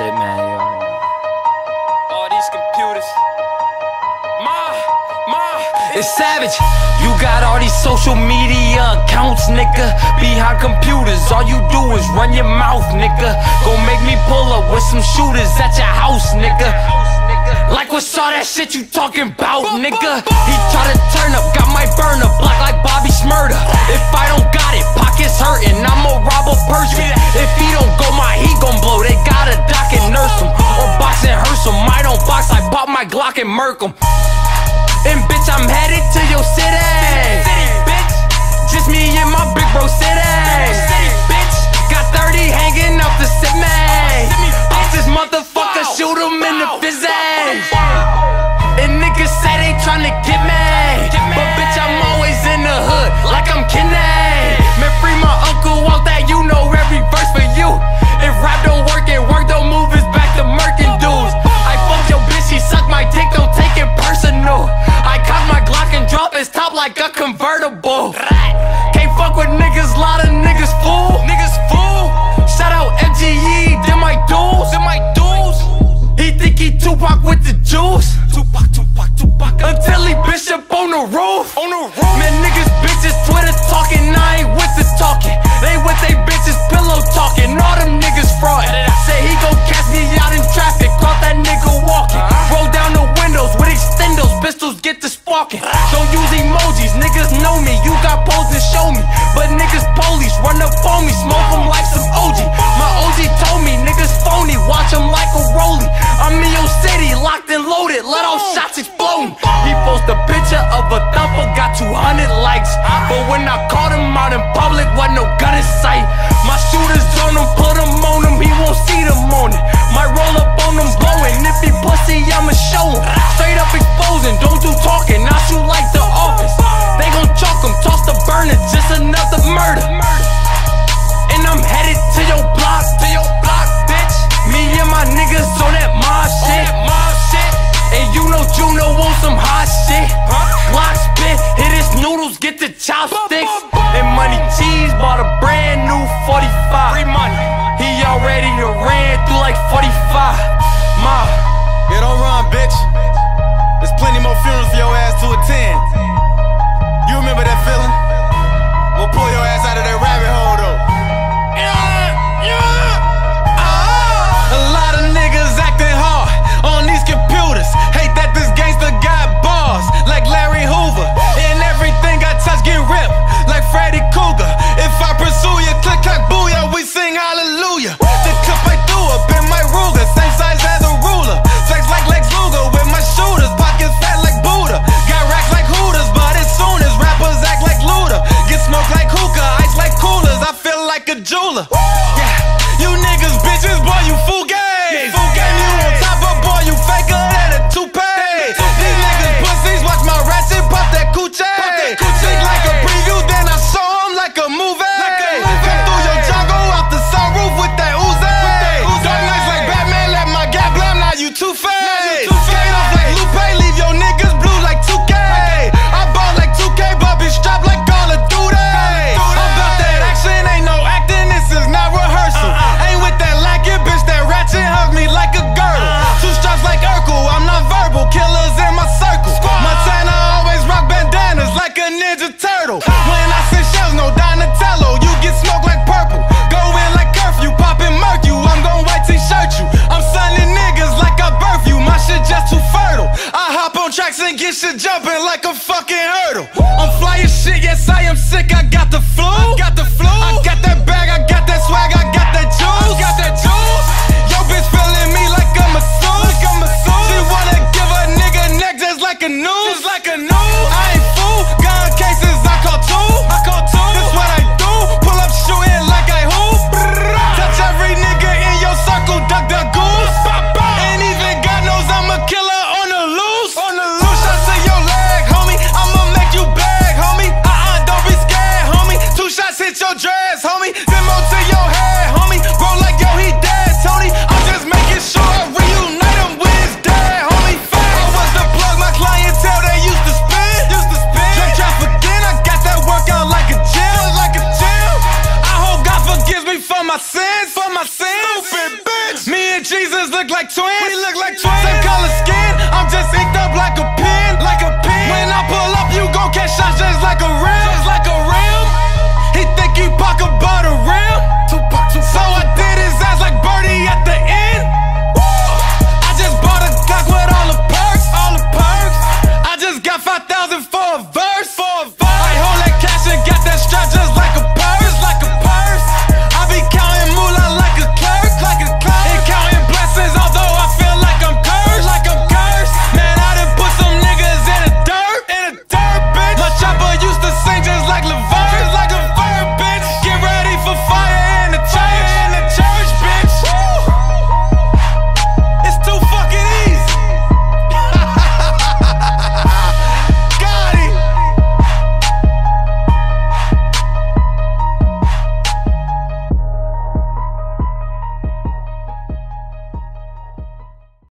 shit, man. Yo. All these computers. It's savage. You got all these social media accounts, nigga. Behind computers, all you do is run your mouth, nigga. Go make me pull up with some shooters at your house, nigga. Like what's all that shit you talking about, nigga? He try to turn up, got my burner, black like Bobby Shmurda. If I don't got it, pockets hurting, I'ma rob a person. fucking murk. Tupac with the juice. Tupac, Tupac, Tupac. Until he bishop on the roof. On the roof. Man, niggas, bitches, Twitter talking. I ain't with the talking. They with they bitches, pillow talking. All them niggas fraud. Say he gon' catch me out in traffic. Caught that nigga walking. Roll down the windows with extendos. Pistols get the sparking. Don't use emojis. Niggas know me. You got poses, show me. But niggas police run up on me. Smoke them like some OG. My OG talk phony, watch him like a rollie. I'm in your city, locked in 假发。shit, yes I am sick, I got the homie. demo to your head, homie. Grow like yo, he dead, Tony. I'm just making sure I reunite him with his dad, homie. Fat. I was the plug, my clientele, they used to spin. Used to spin. Check out again, I got that workout like a gym. Like a gym. I hope God forgives me for my sins. For my sins. Stupid bitch. Me and Jesus look like twins.